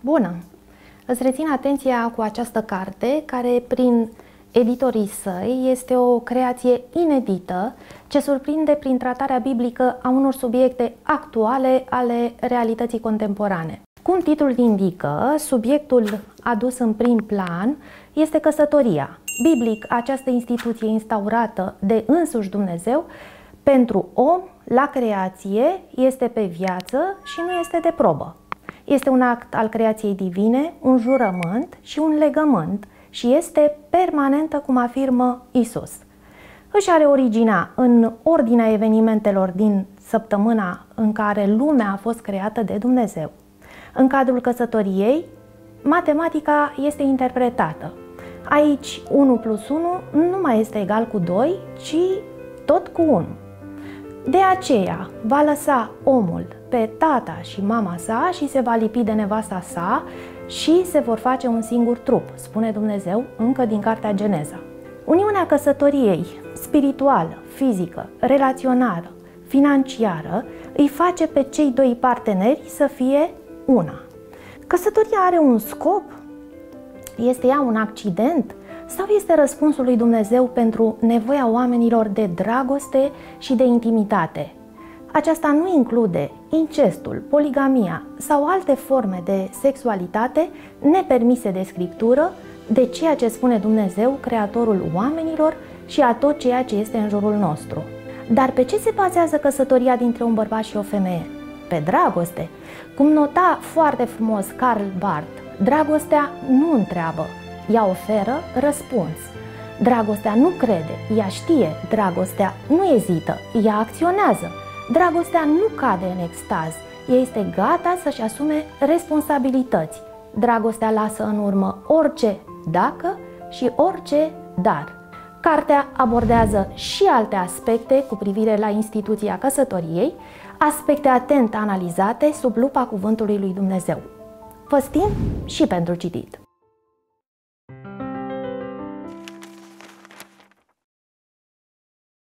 Bună! Îți rețin atenția cu această carte, care prin editorii săi este o creație inedită ce surprinde prin tratarea biblică a unor subiecte actuale ale realității contemporane. Cum titlul indică, subiectul adus în prim plan este căsătoria. Biblic, această instituție instaurată de însuși Dumnezeu pentru om, la creație, este pe viață și nu este de probă. Este un act al creației divine, un jurământ și un legământ și este permanentă, cum afirmă Isus. Își are originea în ordinea evenimentelor din săptămâna în care lumea a fost creată de Dumnezeu. În cadrul căsătoriei, matematica este interpretată. Aici 1 plus 1 nu mai este egal cu 2, ci tot cu 1. De aceea va lăsa omul pe tata și mama sa și se va lipi de nevasta sa și se vor face un singur trup, spune Dumnezeu încă din cartea Geneza. Uniunea căsătoriei, spirituală, fizică, relațională, financiară, îi face pe cei doi parteneri să fie una. Căsătoria are un scop? Este ea un accident? Sau este răspunsul lui Dumnezeu pentru nevoia oamenilor de dragoste și de intimitate? Aceasta nu include incestul, poligamia sau alte forme de sexualitate nepermise de scriptură, de ceea ce spune Dumnezeu, creatorul oamenilor și a tot ceea ce este în jurul nostru. Dar pe ce se bazează căsătoria dintre un bărbat și o femeie? Pe dragoste. Cum nota foarte frumos Karl Barth, dragostea nu întreabă, ea oferă răspuns. Dragostea nu crede, ea știe, dragostea nu ezită, ea acționează. Dragostea nu cade în extaz, ea este gata să-și asume responsabilități. Dragostea lasă în urmă orice dacă și orice dar. Cartea abordează și alte aspecte cu privire la instituția căsătoriei, aspecte atent analizate sub lupa cuvântului lui Dumnezeu. Vă stim și pentru citit!